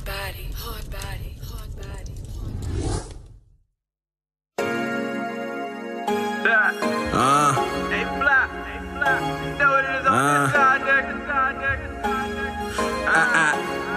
Hard body, hard body, hard body. Know what it is on uh. uh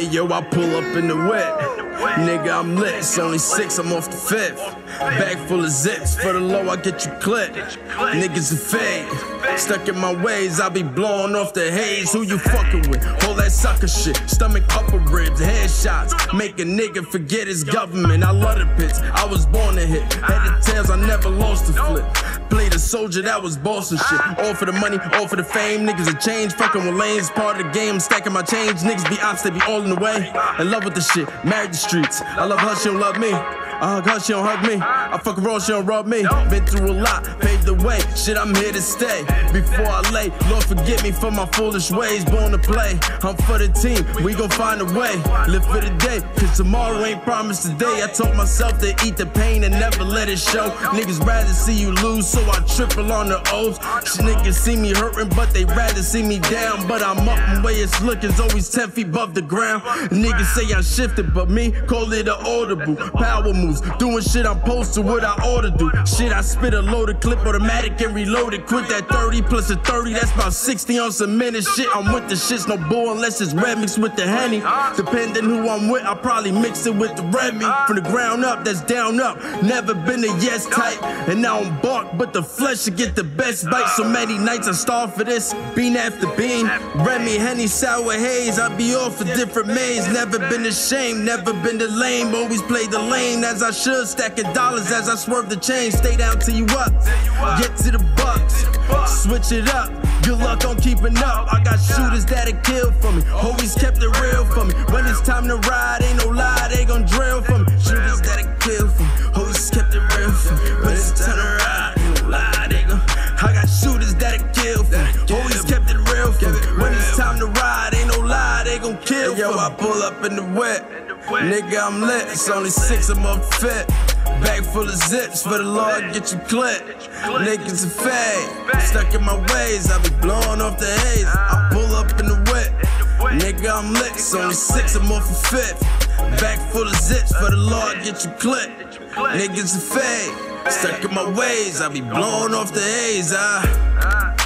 yo, I pull up in the wet. Nigga, I'm lit. It's only six, I'm off the fifth. Bag full of zips. For the low, I get you clipped. Niggas are fake. Stuck in my ways, I be blowing off the haze. Who you fucking with? All that sucker shit. Stomach, upper ribs, headshots. Make a nigga forget his government. I love the pits. I was born to hit. Head to tails, I never lost a flip. Played a soldier that was boss and shit. All for the money, all for the fame. Niggas a change, fucking with lanes. Part of the game, stacking my change. Niggas be ops, they be all in the way. In love with the shit, married the streets. I love her, she don't love me. I hug her, she don't hug me. I fuck her she don't rub me. Been through a lot, paved the way. Shit, I'm here to stay. Before I lay, Lord forgive me for my foolish ways. Born to play, I'm for the team. We gon' find a way. Live for the day, cause tomorrow ain't promised today. I told myself to eat the pain and let it show. Niggas rather see you lose, so I triple on the. Shit, niggas see me hurting, but they rather see me down. But I'm up and way it's looking, always 10 feet above the ground. Niggas say I shifted, but me call it an audible. Power moves, doing shit I'm supposed to what I ought to do. Shit, I spit a loaded clip, automatic and reloaded. Quick that 30 plus a 30, that's about 60 on some minutes. Shit, I'm with the shits, no bull unless it's red with the henny. Depending who I'm with, I probably mix it with the Remy. From the ground up, that's down up. Never been a yes type, and now I'm bark, but the flesh should get the best bite. So many nights I starve for this, bean after bean. Remy, Henny, sour haze, I be off for different maze. Never been ashamed, never been the lame. Always played the lane as I should, stacking dollars as I swerve the chain. Stay down till you up, get to the bucks, switch it up. Good luck on keeping up. I got shooters that'll kill for me. Always kept it real for me. When it's time to ride, gon' kill Yo, I pull up in the wet. Nigga, I'm lit. It's only six, I'm up fit. Bag full of zips for the Lord, get you clipped. Niggas a fade. Stuck in my ways, I be blowing off the haze. I pull up in the wet. Nigga, I'm lit. It's only six, I'm off a fifth. Bag full of zips for the Lord, get you clipped. Niggas a fade. Stuck in my ways, I be blowing off the haze. Ah.